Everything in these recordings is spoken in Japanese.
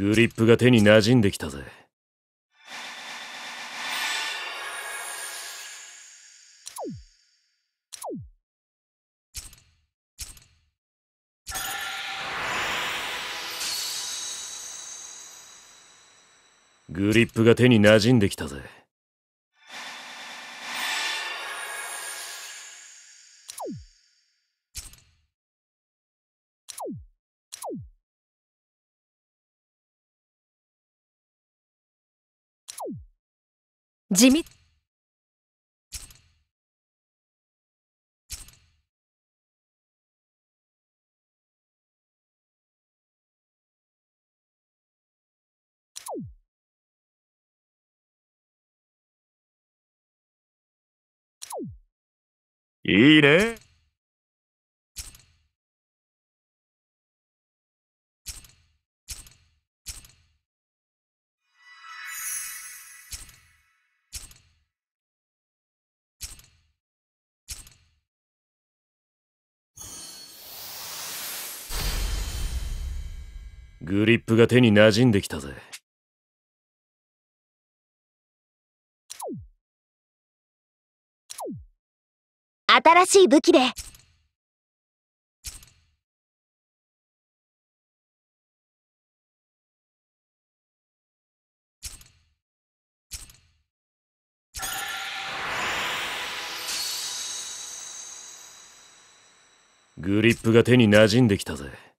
グリップが手に馴染んできたぜ。グリップが手に馴染んできたぜ。地味いいね。グリップが手に馴染んできたぜ。新しい武器でグリップが手に馴染んできたぜ。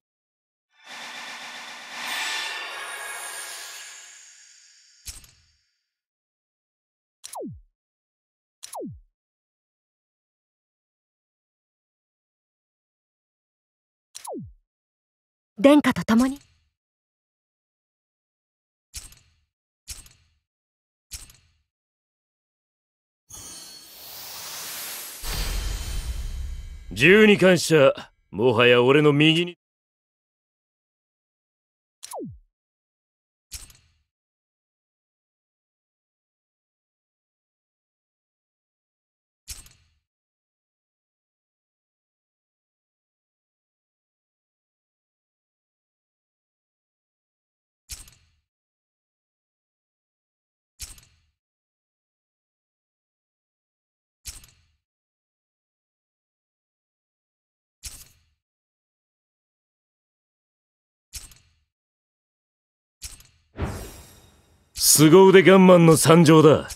殿下と共に銃に関しては、もはや俺の右に。凄腕ガンマンの参上だ。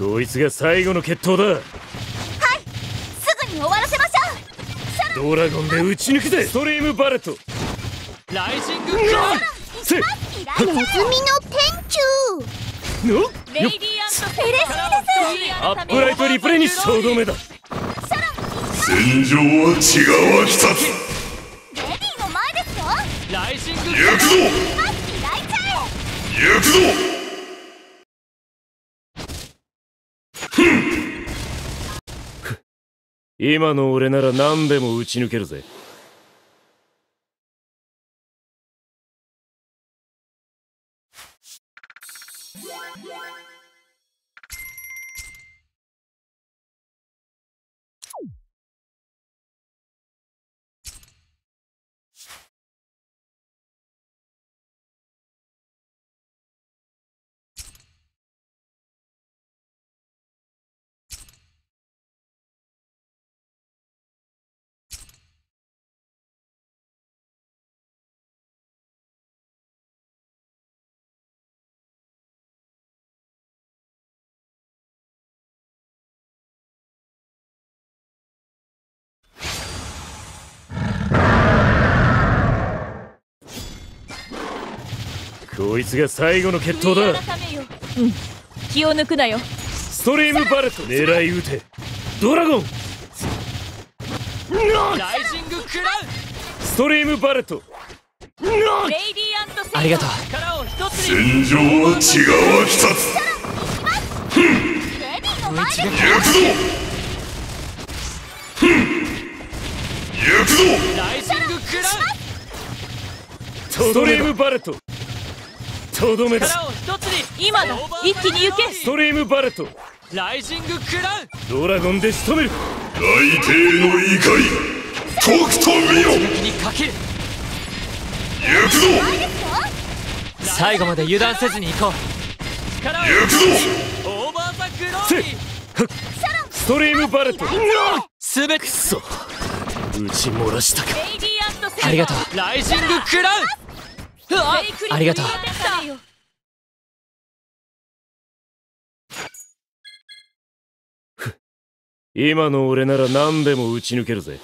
こいつが最後の決闘だ。すぐに終わらせましょドラゴンで打ち抜くぜ。ストリームバレット。ライジングクラウンせっうネズミの天中のレイディアント嬉しいです。アップライトリプレイに総止めだ。戦場は血が湧き立つレディの前ですよ。ライジングク行くぞ。行くぞ今の俺なら何でも打ち抜けるぜ。こいつが最後の決闘だ。うん。気を抜くなよ。ストリームバレット狙い撃て。ドラゴン。ライジングクラウンストリームバレット。レイディアントセイバーありがとう。戦場は血が湧き立つ。レディの前です。行くぞ。ふん行くぞ。rising crown stream bullet とどめだ力を一つに今だ一気に行け。 stream bullet。 rising crown ドラゴンで仕留める。大帝の怒り。とくと見よ。気にかける。行くぞ。最後まで油断せずに行こう。力を行くぞ over the glory。ストリームバレット。すべて。くそ。打ち漏らしたか。ありがとう。ライジングクラウンありがとう。今の俺なら何でも打ち抜けるぜ。